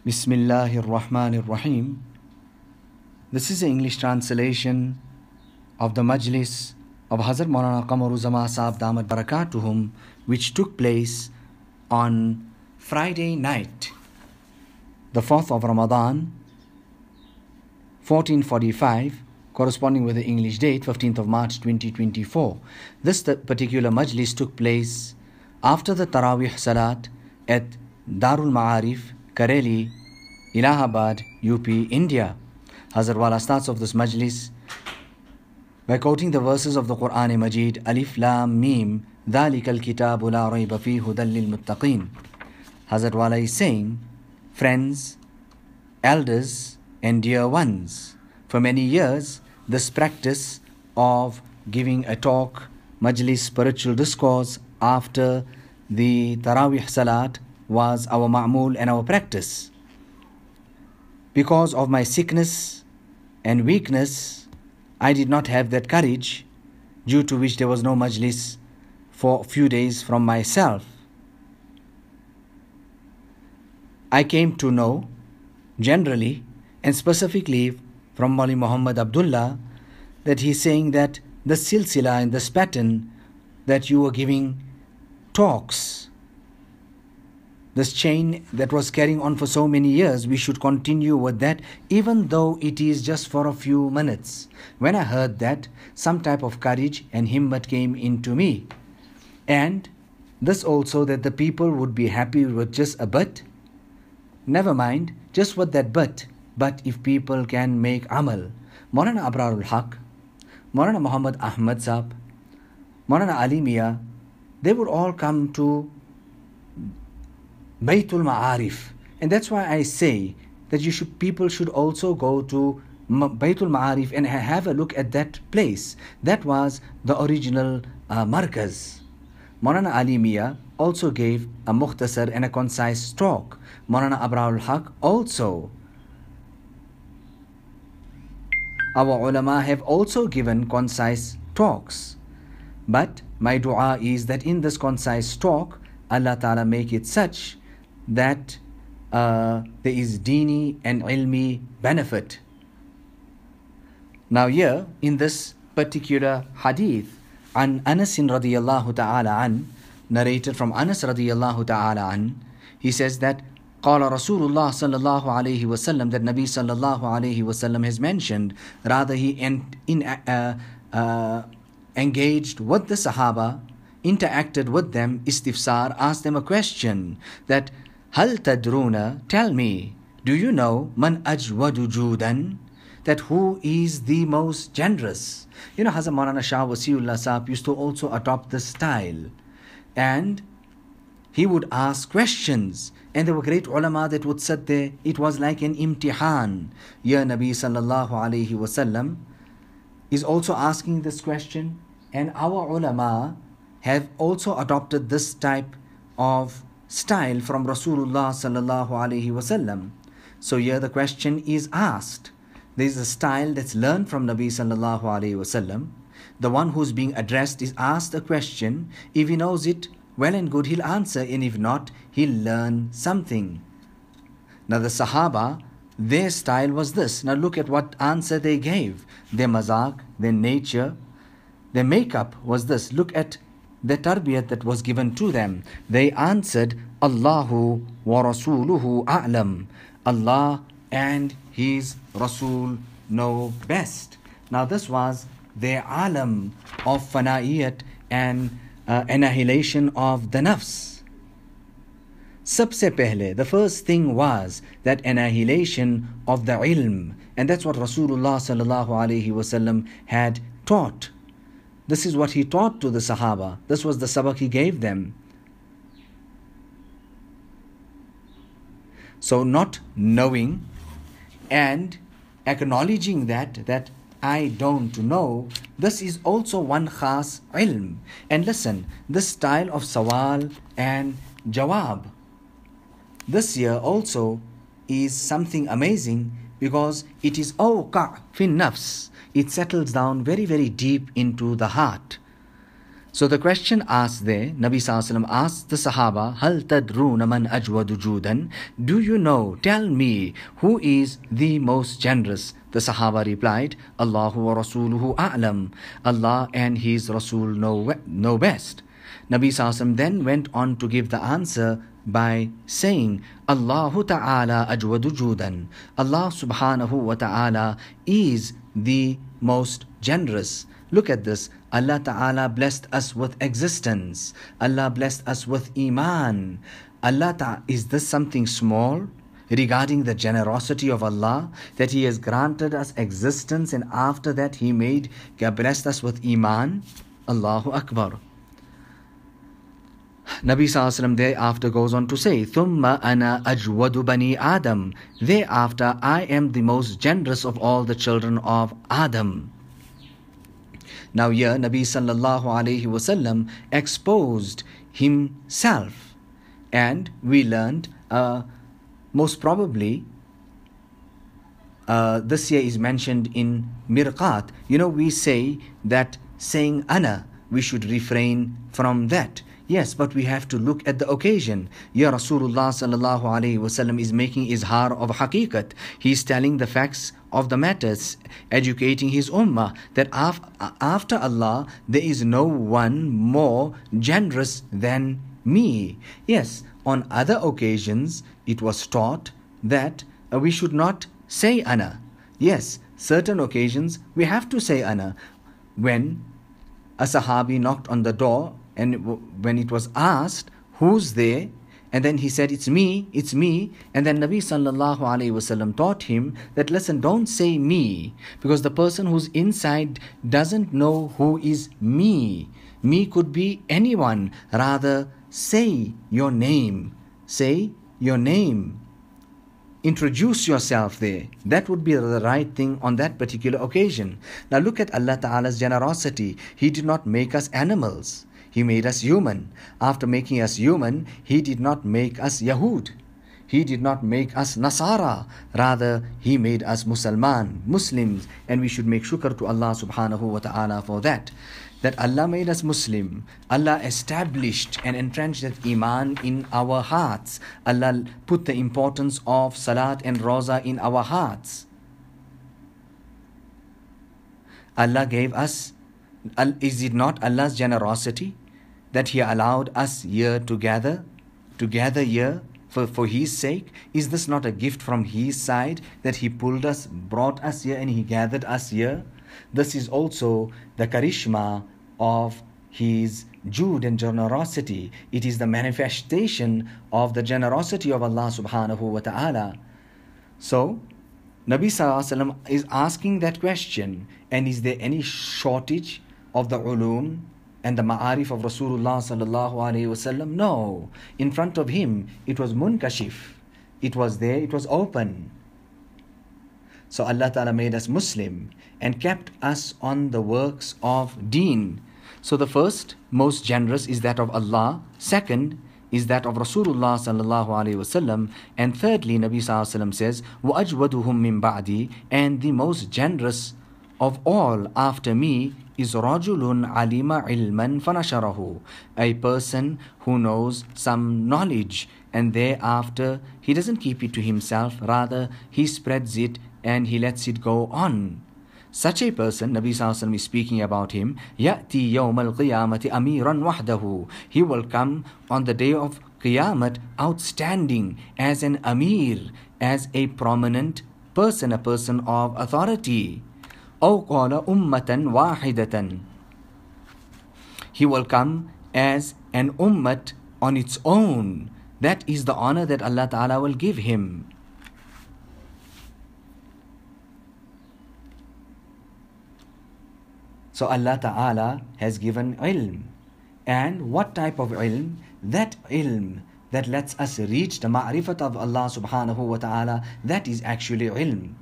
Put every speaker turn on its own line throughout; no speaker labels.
Bismillahir Rahmanir Rahim. This is the English translation of the Majlis of Hazrat Maulana Qamaruzzaman Saab Damat Barakatuhum, which took place on Friday night, the 4th of Ramadan, 1445, corresponding with the English date, 15th of March 2024. This particular Majlis took place after the Taraweeh Salat at Darul Ma'arif Kareli, Allahabad, UP, India. Hazrat Wala starts off this majlis by quoting the verses of the Quran Majid, Alif Lam Mim, ذَلِكَ الْكِتَابُ لَا رَيْبَ فِيهِ هُدًى لِلْمُتَّقِينَ Hazrat Wala is saying, friends, elders, and dear ones, for many years, this practice of giving a talk, majlis, spiritual discourse after the Taraweeh Salat was our ma'mul and our practice. Because of my sickness and weakness, I did not have that courage, due to which there was no majlis for a few days from myself. I came to know, generally and specifically from Mali Muhammad Abdullah, that he's saying that the silsila and this pattern that you were giving talks this chain that was carrying on for so many years, we should continue with that, even though it is just for a few minutes. When I heard that, some type of courage and himmat came into me. And this also that the people would be happy with just a bit. Never mind, just with that bit. But if people can make amal, Maulana Abrarul Haq, Maulana Muhammad Ahmad Saab, Maulana Ali Mia, they would all come to Baytul Ma'arif. And that's why I say that you should people should also go to Baytul Ma'arif and have a look at that place. That was the original uh, Markaz. Maulana Ali Mia also gave a mukhtasar and a concise talk. Maulana Abrarul Haq also. Our ulama have also given concise talks. But my dua is that in this concise talk, Allah Ta'ala make it such that uh, there is dini and ilmi benefit. Now here in this particular hadith, an Anas radiyallahu ta'ala an, narrated from Anas radiyallahu ta'ala an, he says that قال رسول الله صلى الله عليه وسلم that Nabi صلى الله عليه وسلم has mentioned rather he in, in, uh, uh, engaged with the Sahaba interacted with them istifsar asked them a question that Hal tadruna, tell me, do you know man ajwadu judan? That who is the most generous? You know, Hazrat Maulana Shah Wasiullah Saab used to also adopt this style. And he would ask questions. And there were great ulama that would sit there. It was like an imtihan. Ya Nabi sallallahu alayhi wasallam is also asking this question. And our ulama have also adopted this type of style from Rasulullah sallallahu alaihi wasallam. So here the question is asked. There is a style that's learned from Nabi sallallahu alaihi wasallam. The one who's being addressed is asked a question. If he knows it, well and good, he'll answer, and if not, he'll learn something. Now the Sahaba, their style was this. Now look at what answer they gave. Their mazak, their nature, their makeup was this. Look at the tarbiyat that was given to them. They answered, Allahu wa Rasuluhu a'lam. Allah and His Rasul know best. Now this was their alam of fana'iyat and uh, annihilation of the nafs. Sabse pehle, the first thing was that annihilation of the ilm. And that's what Rasulullah sallallahu had taught this is what he taught to the Sahaba. This was the sabak he gave them. So not knowing and acknowledging that that I don't know, this is also one khas ilm. And listen, this style of sawal and jawab, this year also is something amazing because it is oh, awqa fin nafs it settles down very, very deep into the heart. So the question asked there, Nabi Sallallahu asked the Sahaba, Hal tadruna man ajwadu judan? Do you know, tell me, who is the most generous? The Sahaba replied, Allahu wa Rasuluhu a'lam. Allah and His Rasul know, know best. Nabi Sallallahu then went on to give the answer by saying, Allahu Ta'ala ajwadu judan. Allah subhanahu wa ta'ala is the most generous. Look at this. Allah Ta'ala blessed us with existence. Allah blessed us with Iman. Allah Ta'ala, is this something small? regarding the generosity of Allah that He has granted us existence and after that He made blessed us with Iman. Allahu Akbar. Nabi Sallallahu thereafter goes on to say, Thumma ana ajwadu bani Adam. Thereafter I am the most generous of all the children of Adam. Now here Nabi sallallahu alayhi wasallam exposed himself and we learned uh, most probably uh, this is mentioned in Mirqat. You know we say that saying ana we should refrain from that Yes, but we have to look at the occasion. Ya Rasulullah sallallahu alayhi wasallam is making izhar of haqiqat. He is telling the facts of the matters, educating his ummah that af- after Allah there is no one more generous than me. Yes, on other occasions it was taught that uh, we should not say ana. Yes, certain occasions we have to say ana. When a Sahabi knocked on the door and when it was asked, Who's there? And then he said, It's me, it's me. And then Nabi sallallahu alayhi wasallam taught him that listen, don't say me, because the person who's inside doesn't know who is me. Me could be anyone. Rather, say your name. Say your name. Introduce yourself there. That would be the right thing on that particular occasion. Now look at Allah Ta'ala's generosity. He did not make us animals. He made us human. After making us human, He did not make us Yahud. He did not make us Nasara. Rather, He made us Musliman, Muslims. And we should make shukr to Allah subhanahu wa ta'ala for that. That Allah made us Muslim. Allah established and entrenched that Iman in our hearts. Allah put the importance of Salat and Roza in our hearts. Allah gave us, is it not Allah's generosity that He allowed us here to gather, to gather here for, for His sake? Is this not a gift from His side that He pulled us, brought us here, and He gathered us here? This is also the karishma of His Jude and generosity. It is the manifestation of the generosity of Allah subhanahu wa ta'ala. So, Nabi Sallallahu is asking that question, and is there any shortage of the ulum and the ma'arif of Rasulullah sallallahu alaihi wasallam? No. In front of him, it was munkashif. It was there, it was open. So Allah Ta'ala made us Muslim and kept us on the works of deen. So the first, most generous, is that of Allah. Second, is that of Rasulullah sallallahu alaihi wasallam. And thirdly, Nabi sallallahu says, وَأَجْوَدُهُم مِّن بَعْدِي And the most generous of all after me is rajulun alima ilman fanasharahu, a person who knows some knowledge and thereafter he doesn't keep it to himself, rather he spreads it and he lets it go on. Such a person, Nabi Sallallahu is speaking about him, يَأْتِي يَوْمَ الْقِيَامَةِ أَمِيرًا وَحْدَهُ He will come on the day of Qiyamah outstanding as an Amir, as a prominent person, a person of authority. أو قال أمة واحدة He will come as an ummat on its own. That is the honor that Allah Ta'ala will give him. So Allah Ta'ala has given ilm. And what type of ilm? That ilm that lets us reach the ma'rifat of Allah subhanahu wa ta'ala, that is actually ilm.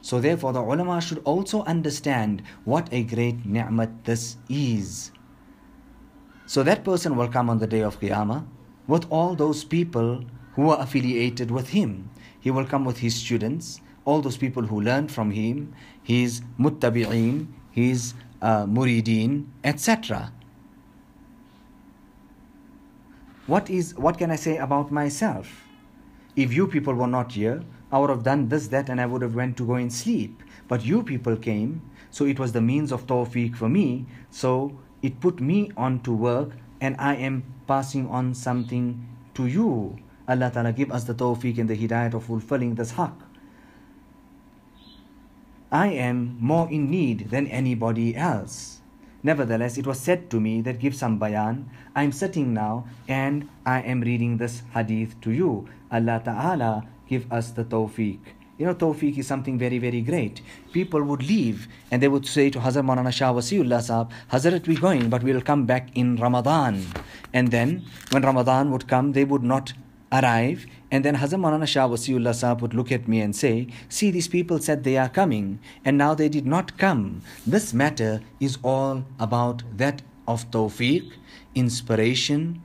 So therefore the ulama should also understand what a great ni'mat this is. So that person will come on the day of Qiyamah with all those people who are affiliated with him. He will come with his students, all those people who learned from him, his muttabi'een, his uh, murideen, etc. what is what can I say about myself? If you people were not here, I would have done this, that, and I would have went to go and sleep. But you people came, so it was the means of tawfiq for me. So it put me on to work, and I am passing on something to you. Allah Ta'ala give us the tawfiq and the hidayat of fulfilling this haqq. I am more in need than anybody else. Nevertheless, it was said to me that give some bayan. I am sitting now and I am reading this hadith to you. Allah Ta'ala give us the tawfiq. You know, tawfiq is something very, very great. People would leave and they would say to Hazrat Maulana Shah Wasiullah Sahab, Hazrat, we're going, but we'll come back in Ramadan. And then when Ramadan would come, they would not arrive. And then Hazrat Maulana Shah Wasiullah Sahab would look at me and say, See, these people said they are coming, and now they did not come. This matter is all about that of tawfiq, inspiration,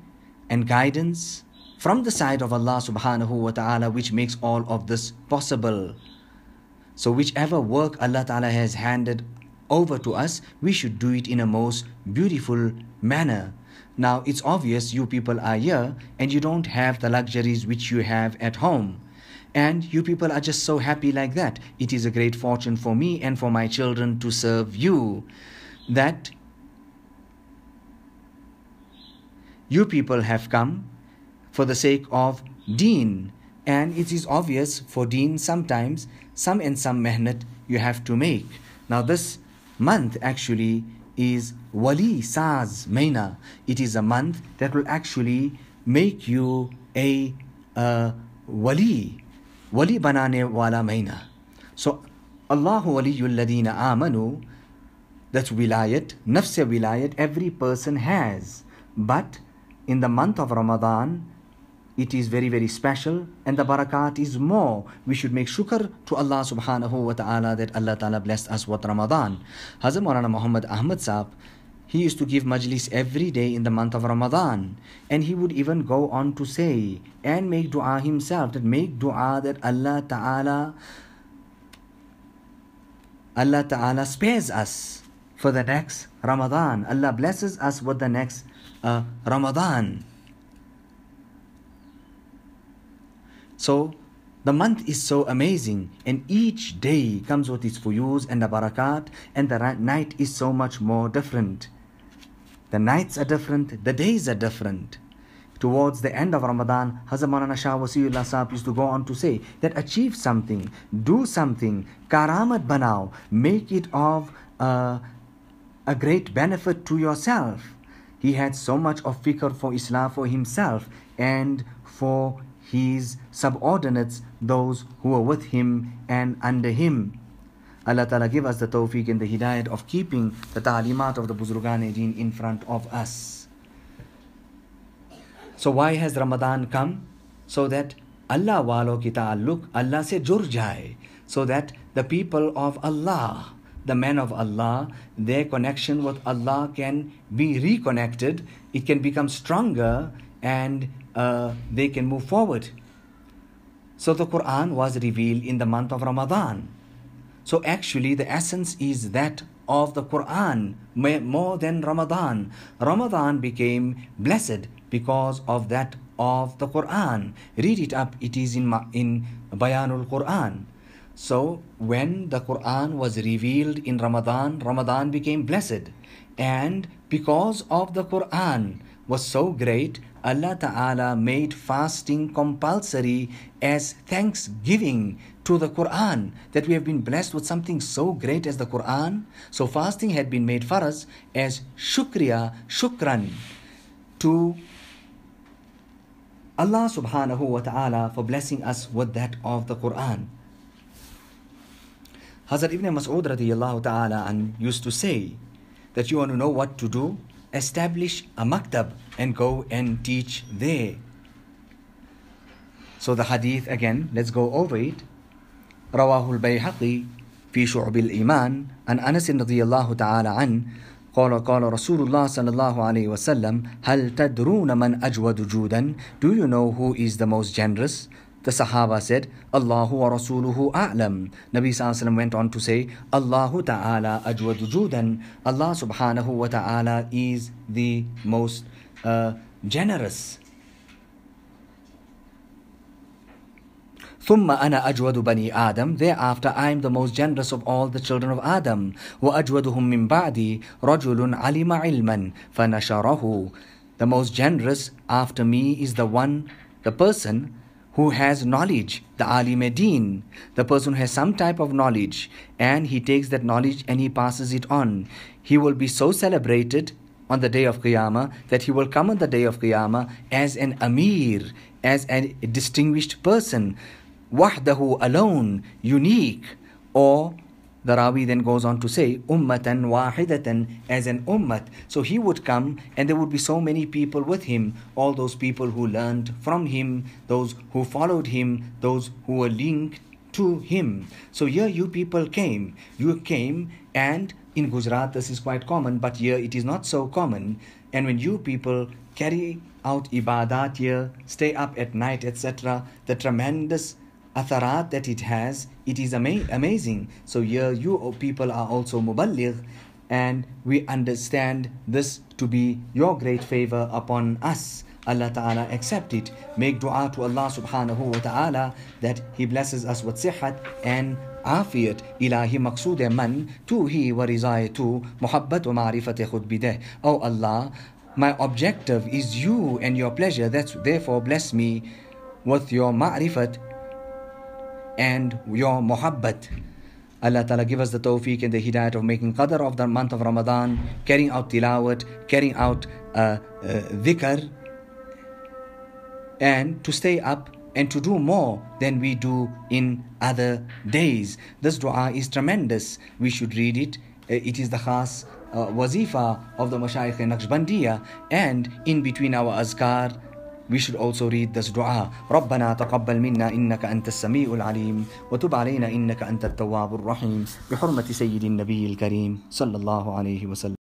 and guidance from the side of Allah subhanahu wa ta'ala, which makes all of this possible. So, whichever work Allah ta'ala has handed over to us, we should do it in a most beautiful manner. Now, it's obvious you people are here and you don't have the luxuries which you have at home. And you people are just so happy like that. It is a great fortune for me and for my children to serve you. That you people have come for the sake of deen. And it is obvious for deen sometimes some and some mehnat you have to make. Now, this month actually is Wali Saz Maina. It is a month that will actually make you a, a Wali. Wali banane wala maina. So, Allahu waliyul ladina amanu. That's wilayat, nafs wilayat, every person has. But in the month of Ramadan, it is very very special and the barakat is more. We should make shukr to Allah subhanahu wa ta'ala that Allah ta'ala blessed us with Ramadan. Hazrat Maulana Muhammad Ahmad Saab he used to give majlis every day in the month of Ramadan. And he would even go on to say and make dua himself that make dua that Allah ta'ala Allah ta'ala spares us for the next Ramadan. Allah blesses us with the next uh, Ramadan So the month is so amazing, and each day comes with its fuyuz and the barakat, and the night is so much more different. The nights are different, the days are different. Towards the end of Ramadan, Hazrat Maulana Shah Wasiullah Sahib used to go on to say that achieve something, do something, karamat banao, make it of uh, a great benefit to yourself. He had so much of fikr for Islam for himself and for his subordinates, those who were with him and under him. Allah Ta'ala give us the tawfiq and the hidayat of keeping the ta'limat of the Buzurgan Deen in front of us. So why has Ramadan come? So that Allah walo ki ta'alluq, Allah se jur. So that the people of Allah, the men of Allah, their connection with Allah can be reconnected, it can become stronger and uh, they can move forward. So the Quran was revealed in the month of Ramadan. So actually, the essence is that of the Quran more than Ramadan. Ramadan became blessed because of that of the Quran. Read it up, it is in, in Bayanul Quran. So when the Quran was revealed in Ramadan, Ramadan became blessed. And because of the Quran was so great, Allah Ta'ala made fasting compulsory as thanksgiving to the Quran that we have been blessed with something so great as the Quran. So fasting had been made for us as shukriya, shukran to Allah subhanahu wa ta'ala for blessing us with that of the Quran. Hazrat Ibn Mas'ud radiallahu ta'ala used to say that you want to know what to do? establish a maktab and go and teach there. So the hadith again, let's go over it. رواه البيهقي في شعب الإيمان عن أنس رضي الله تعالى عنه قال قال رسول الله صلى الله عليه وسلم هل تدرون من أجود جودا Do you know who is the most generous? The Sahaba said, Allahu wa Rasuluhu a'lam. Nabi Sallallahu went on to say, Allahu ta'ala ajwadujudan." Allah subhanahu wa ta'ala is the most uh, generous. ثم أنا أجود بني آدم thereafter I am the most generous of all the children of Adam وأجودهم من بعدي رجل علم علما فنشره the most generous after me is the one the person who has knowledge, the Ali Medin, the person who has some type of knowledge, and he takes that knowledge and he passes it on. He will be so celebrated on the day of Qiyamah that he will come on the day of Qiyamah as an Amir, as a distinguished person, wahdahu alone, unique, or the Rawi then goes on to say, Ummatan wahidatan, as an ummat. So he would come and there would be so many people with him, all those people who learned from him, those who followed him, those who were linked to him. So here you people came. You came and in Gujarat this is quite common, but here it is not so common. And when you people carry out ibadat here, stay up at night, etc., the tremendous atharat that it has, it is ama- amazing. So here you people are also muballigh and we understand this to be your great favor upon us. Allah Ta'ala accept it. Make dua to Allah Subhanahu wa Ta'ala that He blesses us with sihat and عافية إلهي مقصود من تو هي ورزاية تو محبة ومعرفة خد بده Oh Allah my objective is you and your pleasure that's therefore bless me with your ma'rifat and your muhabbat. Allah Ta'ala give us the tawfiq and the hidayat of making qadr of the month of Ramadan, carrying out tilawat, carrying out uh, uh, dhikr, and to stay up and to do more than we do in other days. This dua is tremendous. We should read it. Uh, It is the khas uh, wazifa of the Mashayikh Naqshbandiya and in between our azkar we should also read this dua. ربنا تقبل منا إنك أنت السميع العليم. وتب علينا إنك أنت التواب الرحيم. بحرمة سيد النبي الكريم صلى الله عليه وسلم.